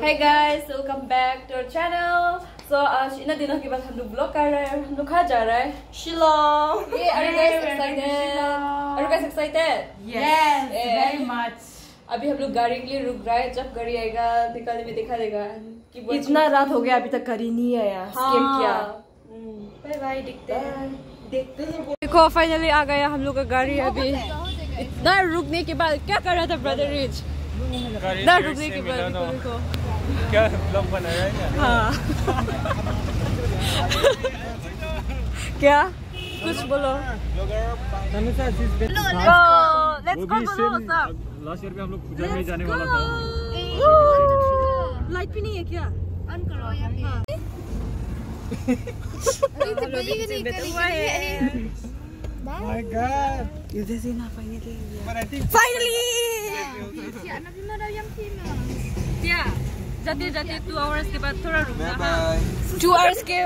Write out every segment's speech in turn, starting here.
Hey guys, welcome back to our channel. So आज इन दिनों के बाद हम लोग ब्लॉग कर रहे हैं हम लोग कहाँ जा रहे हैं? Shillong. ये are you guys excited? Are you guys excited? Yes, Yeah. very much. अभी हम लोग गाड़ी के लिए रुक रहे हैं जब गाड़ी आएगा निकालने में दिखा देगा। कि इतना रात हो गया अभी तक करी नहीं है यार स्कैम किया। बाय बाय देखते हैं। देखते हैं देखो फाइनली आ गया हम लोग का गाड़ी अभी। इतना रुकने के बाद क्या कर रहा था ब्रदर रिच इतना रुकने के बाद क्या ब्लॉग बनाया है क्या? हाँ क्या कुछ बोलो तनुषा she's been- लेट्स वो गो भी बोलो same- सब लास्ट ईयर पे हम लोग पूजा में जाने वाला था लाइट भी नहीं है क्या My God. But I think क्या जाते जाते टू आवर्स के बाद थोड़ा रुकना टू आवर्स के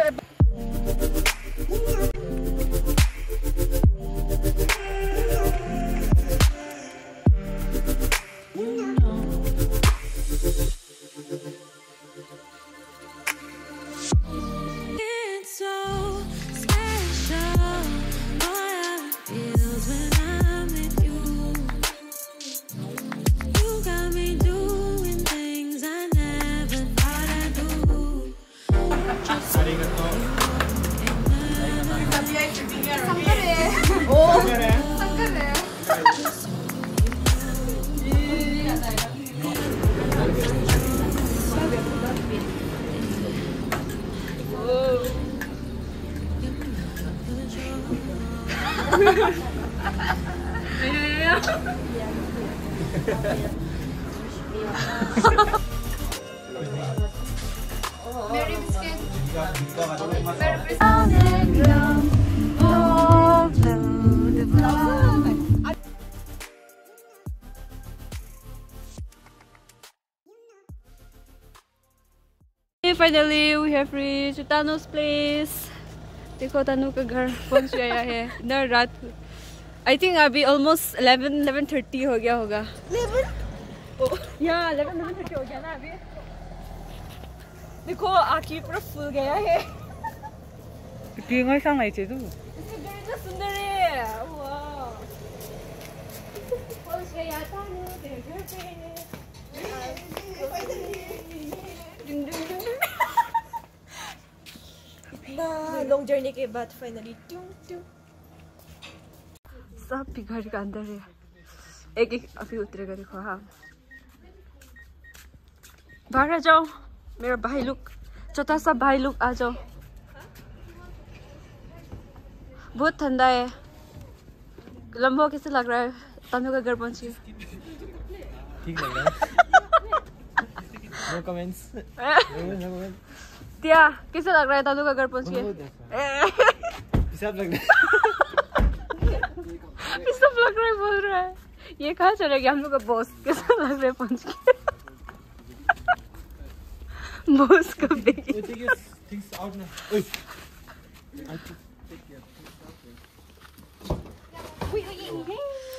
Finally, we have reached Tanu's place. देखो तनु का घर पहुँच गया है। इधर रात आई थिंक अभी ऑलमोस्ट 11 11:30 हो गया होगा। 11 या 11 11:30 हो गया ना अभी। देखो आखिर पूरा फूल गया है 비행을 상하이 제도. इसमें घर इतना सुंदर है वाह पहुंच गया तानु तेरे घर पे डिंग डिंग डिंग डिंग इतना लॉन्ग जर्नी के बाद फाइनली ट्यूं ट्यूं सब भी घर के अंदर है एक एक अभी उतरेगा देखो हाँ बाहर आ जाओ मेरा भाई लोग छोटा सा भाई लोग आ जाओ। बहुत ठंडा है। लंबो कैसे लग रहा है? तनु का घर पहुँची। ठीक लग रहा है। नो कमेंट्स क्या कैसे लग रहा है तनु का घर पहुँची? बहुत अच्छा हिसाब लग रहा है। सब लग रहा है बोल रहा है। ये कहाँ चले गया हम लोग का बॉस कैसा लग रहा है पहुँच के? बॉस का take it things out now. Oi. I took- take care.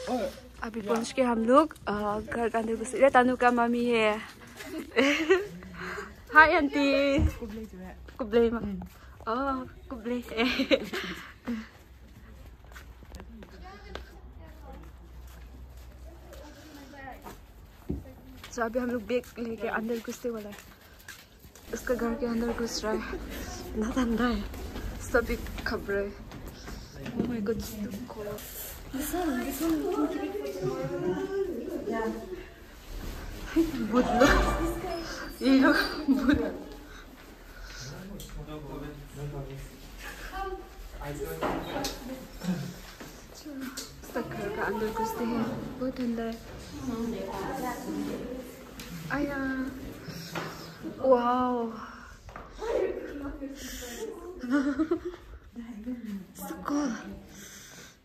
Oh, अभी पहुँच के हम लोग घर के अंदर घुस रहे तनु का मम्मी है हाय आंटी कुबले ओह कुबले तो अभी हम लोग बैग लेके अंदर घुसते वाला है उसका घर के अंदर घुस रहा है। इतना ठंडा है सभी खबर है। Oh my god, it's too cold. भूत लोग ये लोग सब घर का अंदर घुसते हैं। बहुत ठंडा है। आया। वाओ so cool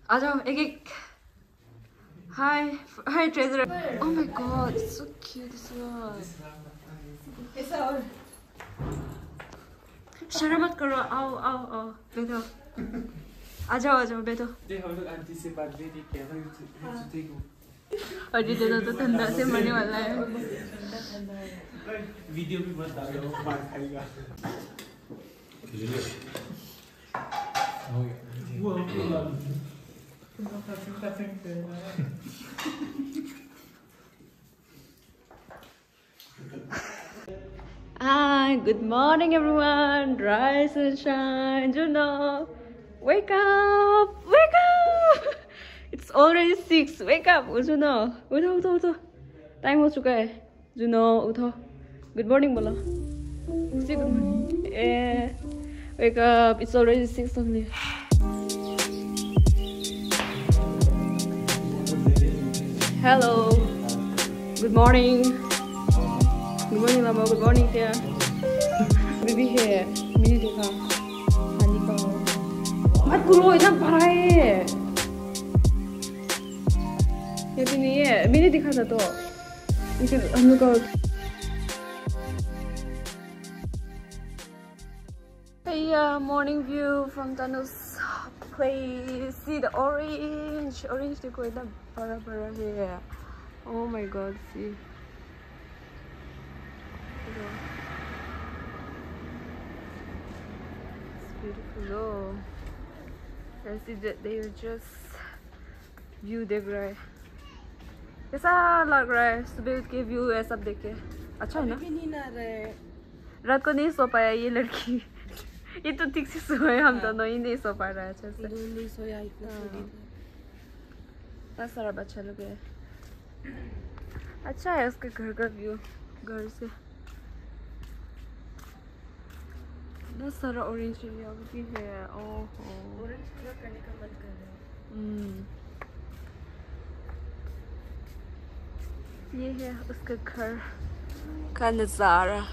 आ जाओ एक एक Hi, hi treasure. Oh my god, it's so cute this one. शर्म मत करो आओ आओ आओ बैठो आ जाओ आ जाओ बैठो दे हम लोग आंटी से बात भी नहीं किया था तो ठीक हूँ और जितना तो ठंडा से मरने वाला है वीडियो भी मत डालो मार खाएगा वो Hi, good morning everyone. Rise and shine. Juno, wake up! Wake up! It's already 6. Wake up, Juno. Utho, utho, utho. Time ho chuka hai. Juno. utho. Good morning, bola. Say good morning. Yeah. Wake up. It's already 6 only. Hello. Good morning. Good morning, Lama. Good morning, Tia. Baby here. Me, Dika. Hanika. Mat kulo, ina parai. इतना बड़ा है. ये भी नहीं है. मैंने दिखा था तो. लेकिन हम लोग का Hey, uh, morning view from Tanu's place. See the orange. Orange देखो इतना बड़ा बड़ा है. Oh my god, see. It's beautiful though. I see that they are just view देख रहा है कैसा लग रहा है सुबह उठ के व्यू है सब देख के। अच्छा है ना? नींद आ रहा। है रात को नहीं सो पाया ये लड़की। ये तो ठीक से सोए हम दोनों ही नहीं सो पा रहा है अच्छे से। नहीं सोया इतना हाँ। सारा बच्चा लोग है अच्छा है उसके घर का व्यू घर से। इतना सारा ऑरेंज भी है ओहो। ऑरेंज कलर करने का मन कर रहा है। ये है उसका घर का नज़ारा।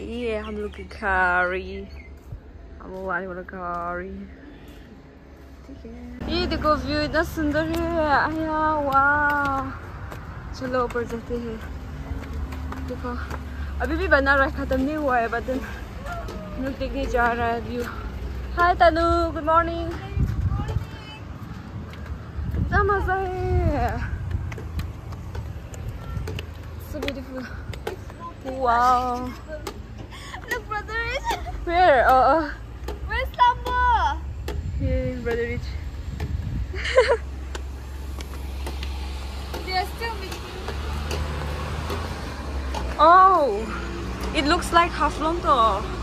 ये है हम लोग की गाड़ी। हम लोग वाला गाड़ी। ये देखो व्यू इतना सुंदर है। आया, वाह। चलो ऊपर जाते हैं। देखो, अभी भी बना रहा है खत्म नहीं हुआ है हम लोग देखने जा रहा है view Hi Tanu, good morning. Good morning. Namaste. So beautiful. Wow. Look, brother Rich. Where? Uh, uh, Where's Lambo? Here is brother Rich. they are still missing. Oh, it looks like half Londo.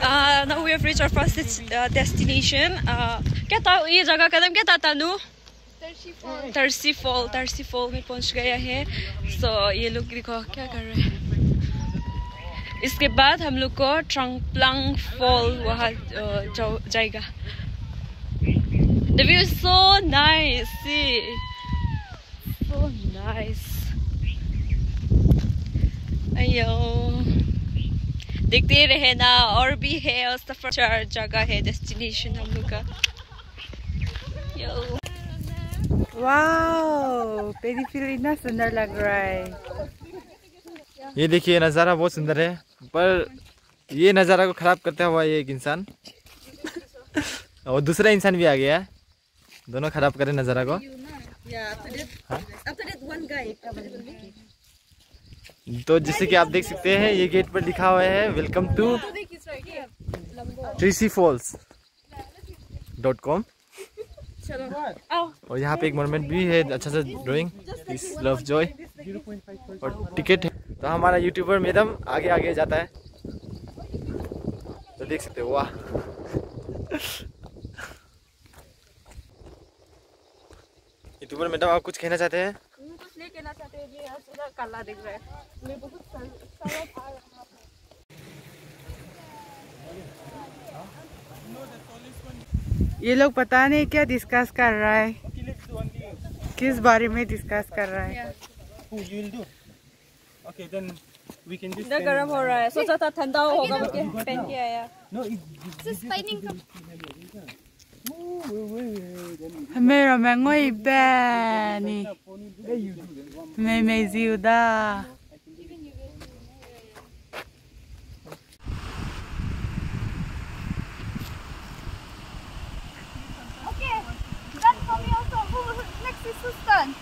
Uh, now we have reached our first uh, destination. Uh, kya ta ye jagah ka naam kya tanu? टर्सी fall टर्सी fall में पहुँच गया है सो ये लोग देखो क्या कर रहे हैं इसके बाद हम लोग को ट्रंगप्लांग फॉल वहाँ जाएगा The view is so nice. See, so nice. अयो देखते रहे ना और भी है और सफ़र चार जगह है डेस्टिनेशन हम लोग का वाओ इतना सुंदर लग रहा है। ये देखिए नज़ारा बहुत सुंदर है पर ये नज़ारा को खराब करता हुआ ये एक इंसान और दूसरा इंसान भी आ गया है। दोनों खराब करे नज़ारा को। तो जैसे कि आप देख सकते हैं ये गेट पर लिखा हुआ है welcome to ट्रीसी falls dot com और यहाँ पे एक मोमेंट भी है अच्छा सा ड्राइंग इस लव जॉय और टिकट है। तो हमारा यूट्यूबर मैडम आगे आगे जाता है। तो देख सकते हो वाह। यूट्यूबर मैडम आप कुछ कहना चाहते हैं? कुछ नहीं कहना चाहते हैं ये काला दिख रहा है। मैं बहुत सारा। ये लोग पता नहीं क्या डिस्कस कर रहा है। किस बारे में डिस्कस कर रहा है। Who you will do? Okay, then we can just. गर्म हो रहा है। सोचा था ठंडा होगा बोल के पहन के आया। No, this is done.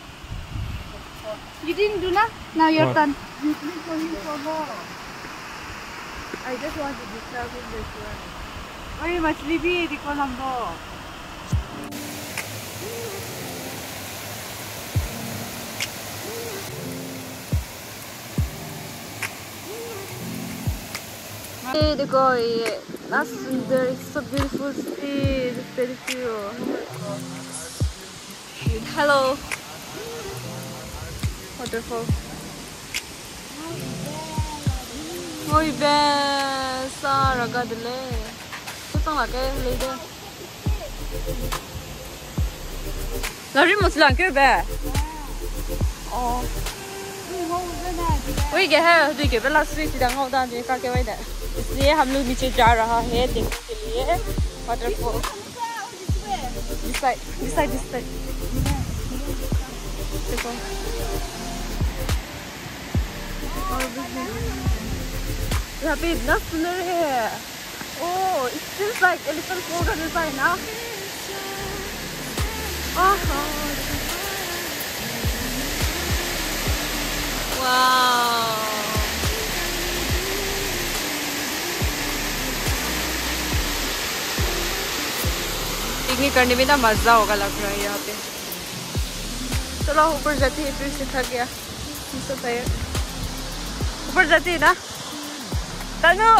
You didn't do that? Now you're what? done. You sleep for him for more. I just want to disturb him this morning. Why much sleepy? Because I'm. Hey, the guy, that's there is so beautiful. Oh my god hello waterfall ôi bé sa raga dile tôi tông là cái lấy đây là riêng một lần cái bé ồ वही क्या है तो क्या पहला switch सीधा ngौ दान जी का क्या वही इसलिए हम लोग नीचे जा रहा है देखने के लिए waterfall this side this side this side देखो और यहाँ पे इतना सुंदर है ओह it feels like elephant fall का जैसा है ना आहा पिकनिक करने में ना मज़ा होगा लग रहा है यहाँ पे। चलो ऊपर जाते हैं फिर से थक गया so tired. ऊपर जाते हैं ना तनु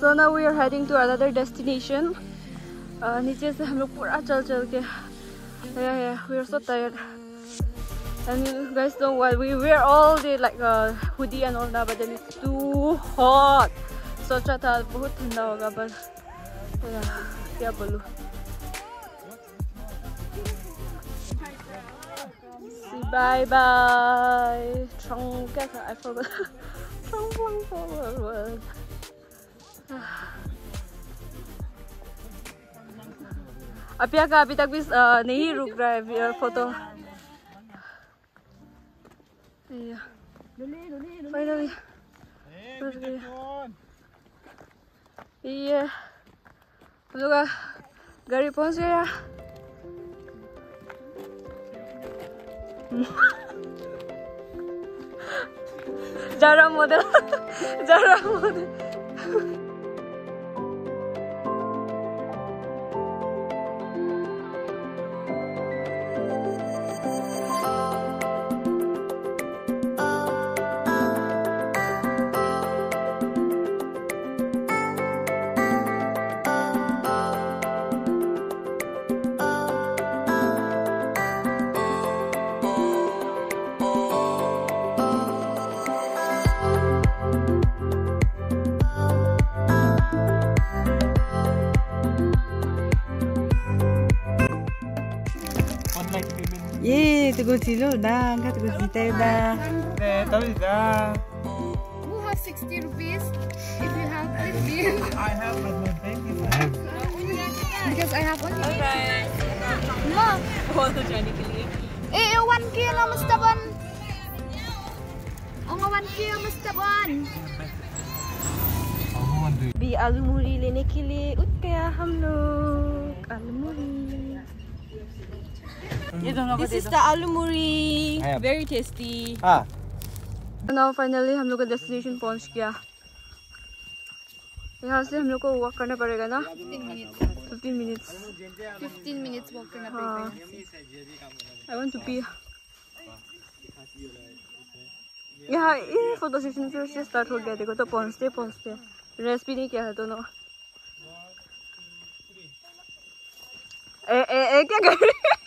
So now we are heading to another destination. Uh, नीचे से हम लोग पूरा चल चल के yeah yeah we are so tired and you guys know what we wear all the like uh, hoodie and all that but then it's too hot सोचा था बहुत ठंडा होगा पर yeah, क्या बोलूं See, bye bye Trong क्या था I forgot Trong Phong forward Apia का अभी तक भी अ, नहीं रुक रहा है फोटो फाइनली ये 누가 가리 버스야 자라 모델 자라 모델 Ye, tunggu silo dah, kan tunggu silo dah. Eh, tapi dah. Who has 60 rupees? If you have, please give. I have but my bank is I have. Because I have only. Alright. No. Photo जाने के लिए Eh, eh, one K lang mas taban. Oh, nga one K lang mas taban. भी आलू मूरी लेने के लिए उठ गया हम लोग आलू मूरी ये दोनों को This they tasty. Ah, Now finally हम लोग का डेस्टिनेशन पहुँच गया यहाँ से हम लोग को वॉक करना पड़ेगा ना 15 minutes. 15 मिनट्स 15 minutes walk करना पड़ेगा. आई वांट टू पी यहाँ ये फ़ोटो सेशन फिर से स्टार्ट हो गया देखो तो पहुँचते पहुँचते रेस्ट भी नहीं किया है दोनों ए ए ए क्या कर रही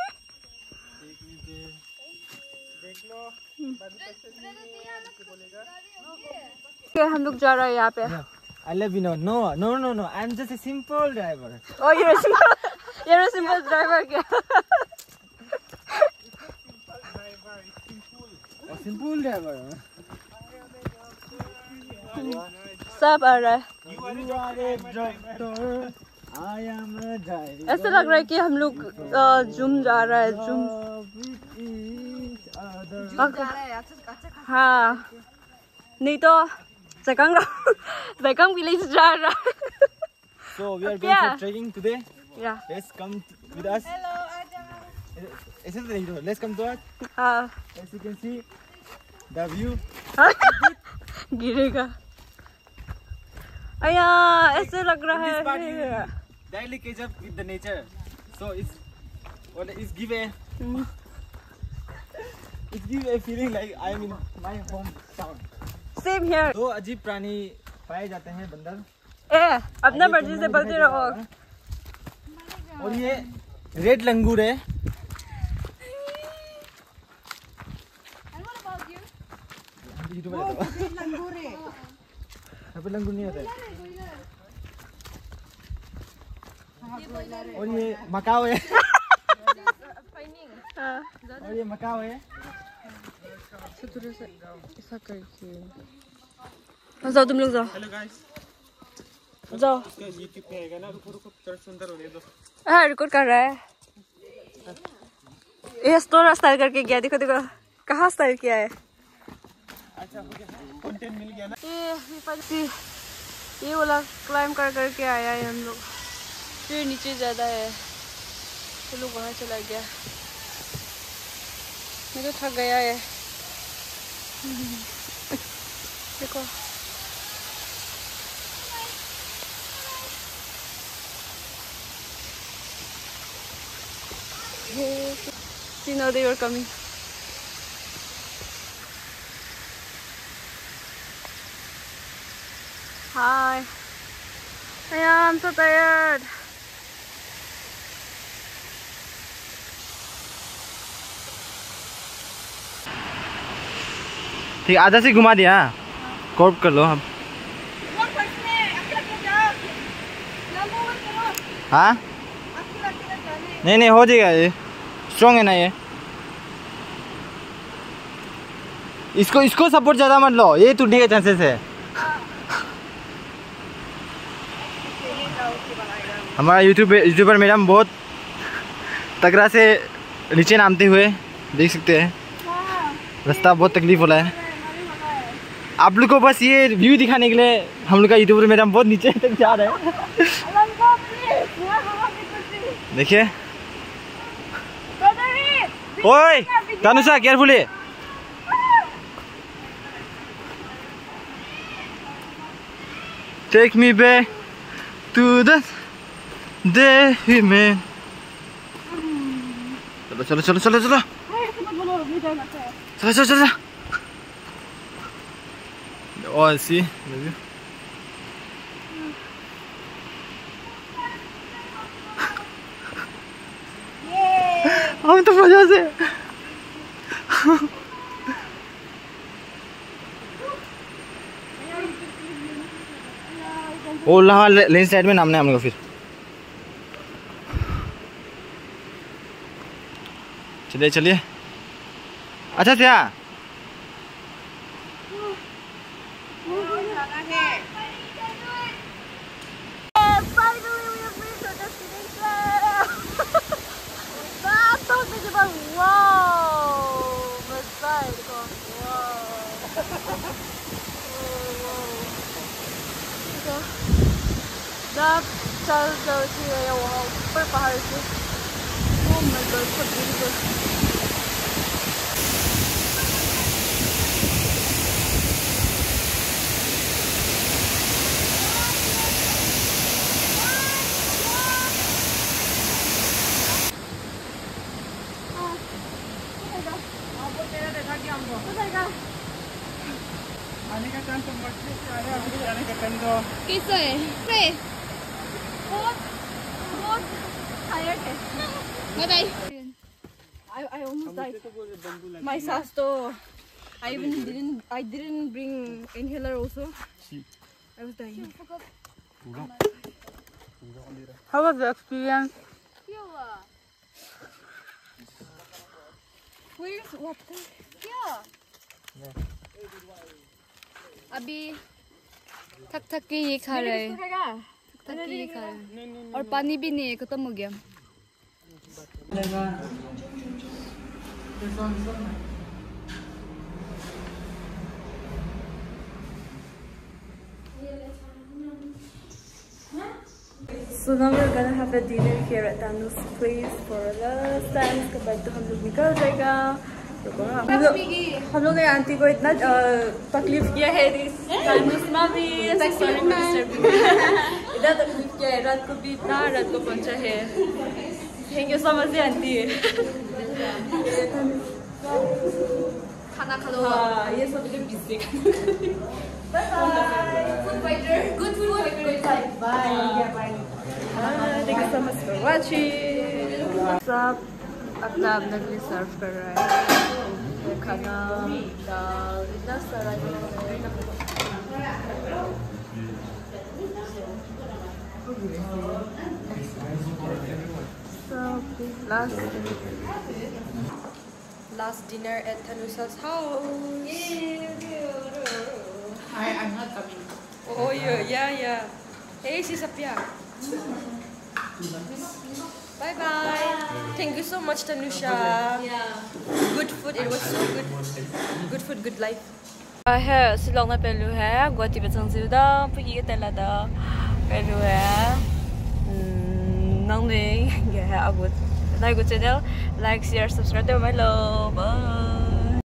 हम लोग जा रहे यहाँ पे। I love you no no no no I am just simple driver oh simple driver क्या सब आ रहा है। ऐसा लग रहा है कि हम लोग जूम जा रहा है जूम। हाँ नहीं तो Zakang Zakang village Jara. so we are going yeah. for trekking today. Yeah. Let's come with us. Hello, Aja. Is it Ajahn. Let's come to us. Uh, As you can see, the view. गिरेगा अया ऐसे लग रहा है daily. Catch up with the nature so it's और it's give a it give a feeling like I am in my hometown. Same here दो अजीब प्राणी पाए जाते हैं बंदर। ए अपना मर्ज़ी से बोलते रहो। और ये रेड लंगूर है। है। लंगूर नहीं होता है। और ये मकाओ है। हाँ और ये मकाओ है। ऐसा करके जाओ तुम लोग जाओ हेलो गाइस जाओ आएगा ना रुको रुको थोड़ा सुंदर होने दो हाँ रिकॉर्ड कर रहा है ये स्टोर स्टाइल करके गया देखो देखो कहाँ स्टाइल किया है कंटेंट मिल गया ना ये ये ये वाला क्लाइम कर करके आया है हम लोग फिर नीचे ज़्यादा है तो लोग वहाँ चला गया मैं तो थक गया है देखो See now they were coming. Hi. Yeah, I'm so tired. ठीक, आधा से घुमा दिया। कॉर्प कर लो अब। हाँ? नहीं नहीं, हो जाएगा ये। स्ट्रॉन्ग है ना ये। इसको इसको सपोर्ट ज़्यादा मत लो। ये टूटने के चांसेस है। हमारा यूट्यूब यूट्यूबर मैडम बहुत तगड़ा से नीचे नामते हुए देख सकते हैं। रास्ता बहुत तकलीफ़ हो रहा है। आप लोग को बस ये व्यू दिखाने के लिए हम लोग का यूट्यूबर मैडम बहुत नीचे तक जा रहे हैं। देखिए। ओए Tanusha carefully take me back to the day में चलो चलो चलो चलो चलो चलो चलो चलो। और सी हम तो मज़ा से ओ हाँ लेन साइड में नामना हम लोग फिर। चलिए चलिए। अच्छा क्या 哇。哦，哦哦，那个，那啥时去？哎呀，我，不，我，我，我，我，我，我，我，我，我，我，我，कैसा है है बहुत बहुत टायर्ड है bye bye I, I almost died. My sasto. I even didn't I didn't bring inhaler also. I was dying. How was the experience? Where's water? Yeah. अभी थक थक के ये खा रहे हैं थक थक के ये खा रहे हैं और पानी भी नहीं है खत्म हो गया So now we're gonna have a dinner here at Tanu's place for the last time. उसके बाद तो हम लोग निकल जाएगा हम लोग ने आंटी को इतना तकलीफ़ किया है. इतना तकलीफ़ किया है रात को भी इतना रात को पहुँचा है thank you so much aunty खाना खा लो ये सब मुझे busy good food bye you so much for watching. सब अपना अपना के लिए सर्व कर रहा है। Last dinner at house I am not coming oh yeah yeah hey see Safiya bye bye Thank you so much, Tanusha. Yeah. Good food. It was so good. Good food, good life. है शिलोंग में पहलू है गुवाहाटी में चंजीदा पुगी के तेला दा पहलू है नंग ने ये है अगुत like channel like share subscribe तो मैं लो बाय